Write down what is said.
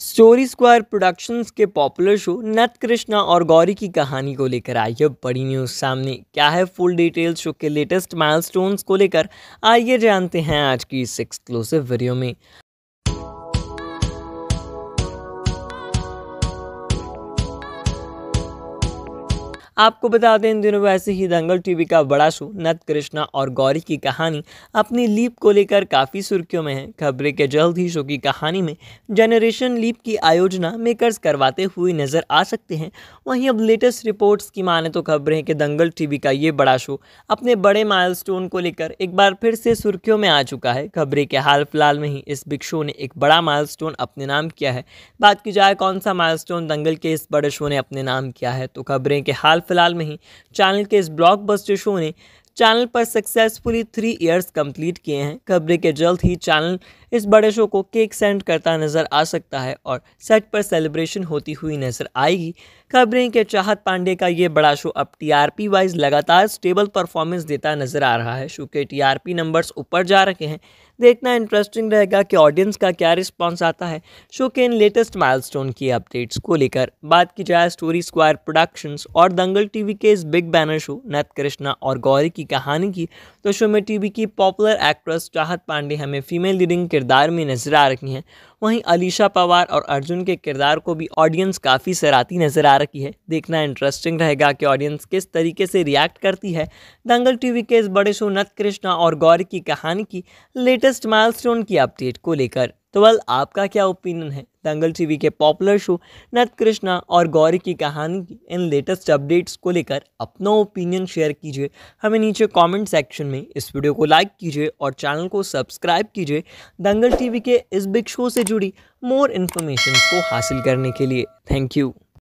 Story square productions के popular show Nath Krishna और गौरी की कहानी को लेकर आई है बड़ी न्यूज़ सामने। क्या है फुल डिटेल्स शो के लेटेस्ट माइलस्टोन्स को लेकर? आइए जानते हैं आज की इस एक्सक्लूसिव वीडियो में। आपको बता दें, इन दिनों वैसे ही दंगल टीवी का बड़ा शो नत कृष्णा और गौरी की कहानी अपनी लीप को लेकर काफ़ी सुर्खियों में है। खबरें के जल्द ही शो की कहानी में जनरेशन लीप की आयोजना मेकर्स करवाते हुए नज़र आ सकते हैं। वहीं अब लेटेस्ट रिपोर्ट्स की माने तो खबरें कि दंगल टीवी का ये बड़ा शो अपने बड़े माइलस्टोन को लेकर एक बार फिर से सुर्खियों में आ चुका है। खबरें के हाल फ़िलहाल में ही इस बिग शो ने एक बड़ा माइलस्टोन अपने नाम किया है। बात की जाए कौन सा माइलस्टोन दंगल के इस बड़े शो ने अपने नाम किया है तो खबरें के हाल फ़िलहाल में ही। चैनल के इस ब्लॉकबस्टर शो ने चैनल पर सक्सेसफुली थ्री इयर्स कंप्लीट किए हैं। खबरें के जल्द ही चैनल इस बड़े शो को केक सेंड करता नज़र आ सकता है और सेट पर सेलिब्रेशन होती हुई नज़र आएगी। खबरें के चाहत पांडे का ये बड़ा शो अब टीआरपी वाइज लगातार स्टेबल परफॉर्मेंस देता नज़र आ रहा है। शो के टीआरपी नंबर्स ऊपर जा रखे हैं। देखना इंटरेस्टिंग रहेगा कि ऑडियंस का क्या रिस्पॉन्स आता है। शो के इन लेटेस्ट माइलस्टोन की अपडेट्स को लेकर। बात की जाए स्टोरी स्क्वायर प्रोडक्शंस और दंगल टीवी के इस big banner show Nath Krishna और गौरी की कहानी की। तो शो में टीवी की पॉपुलर एक्ट्रेस चाहत पांडे हमें फीमेल लीडिंग किरदार में नज़र आ रही हैं। वहीं अलीशा पवार और अर्जुन के किरदार को भी ऑडियंस काफ़ी सराती नज़र आ रही है। देखना इंटरेस्टिंग रहेगा कि ऑडियंस किस तरीके से रिएक्ट करती है। दंगल टीवी के इस बड़े शो नत कृष्णा और गौरी की कहानी की लेटेस्ट माइलस्टोन की अपडेट को लेकर। तो वल आपका क्या ओपिनियन है? दंगल टीवी के पॉपुलर शो नत कृष्णा और गौरी की कहानी की इन लेटेस्ट अपडेट्स को लेकर अपना ओपिनियन शेयर कीजिए। हमें नीचे कमेंट सेक्शन में इस वीडियो को लाइक कीजिए और चैनल को सब्सक्राइब कीजिए दंगल टीवी के इस बिग शो से जुड़ी मोर इन्फॉर्मेशन को हासिल करने के लिए। Thank you